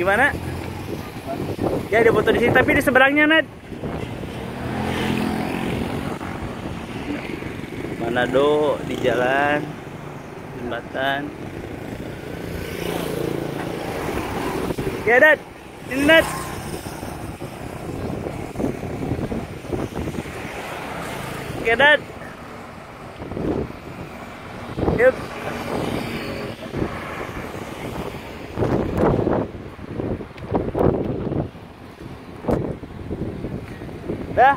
Gimana? Ya dia foto di sini tapi di seberangnya net. Manado di jalan jembatan. Ya net, ini net. Oke, Dad. Yuk. 来